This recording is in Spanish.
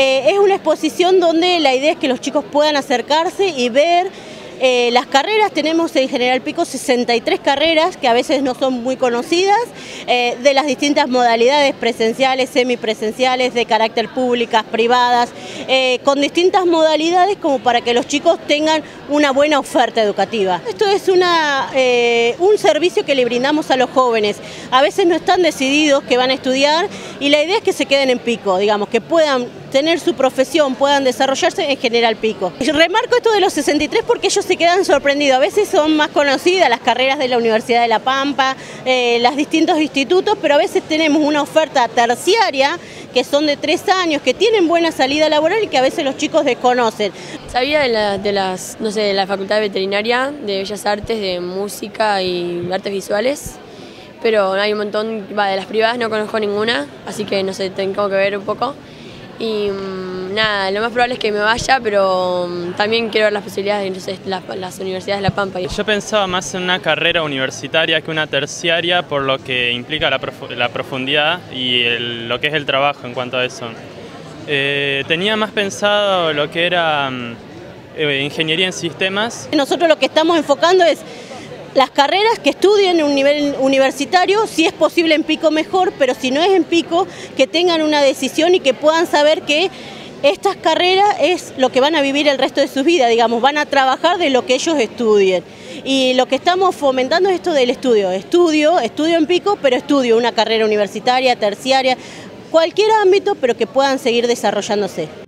Eh, es una exposición donde la idea es que los chicos puedan acercarse y ver eh, las carreras, tenemos en General Pico 63 carreras que a veces no son muy conocidas, eh, de las distintas modalidades presenciales, semipresenciales, de carácter públicas, privadas, con distintas modalidades como para que los chicos tengan una buena oferta educativa. Esto es un servicio que le brindamos a los jóvenes. A veces no están decididos que van a estudiar y la idea es que se queden en Pico, digamos, que puedan tener su profesión, puedan desarrollarse en General Pico. Remarco esto de los 63 porque ellos se quedan sorprendidos. A veces son más conocidas las carreras de la Universidad de La Pampa, eh, los distintos institutos, pero a veces tenemos una oferta terciaria que son de tres años, que tienen buena salida laboral y que a veces los chicos desconocen. Sabía de, de las, no sé, de la Facultad de Veterinaria, de Bellas Artes, de Música y Artes Visuales pero hay un montón, va, de las privadas no conozco ninguna, así que no sé, tengo que ver un poco. Y mm, nada, lo más probable es que me vaya, pero mm, también quiero ver las posibilidades de las, universidades de La Pampa. Yo pensaba más en una carrera universitaria que una terciaria, por lo que implica la, profundidad y lo que es el trabajo en cuanto a eso. Eh, tenía más pensado lo que era mm, eh, ingeniería en sistemas. Nosotros lo que estamos enfocando es las carreras que estudien en un nivel universitario, si es posible en pico mejor, pero si no es en pico, que tengan una decisión y que puedan saber que estas carreras es lo que van a vivir el resto de sus vidas, digamos, van a trabajar de lo que ellos estudien. Y lo que estamos fomentando es esto del estudio, estudio, estudio en pico, pero estudio una carrera universitaria, terciaria, cualquier ámbito, pero que puedan seguir desarrollándose.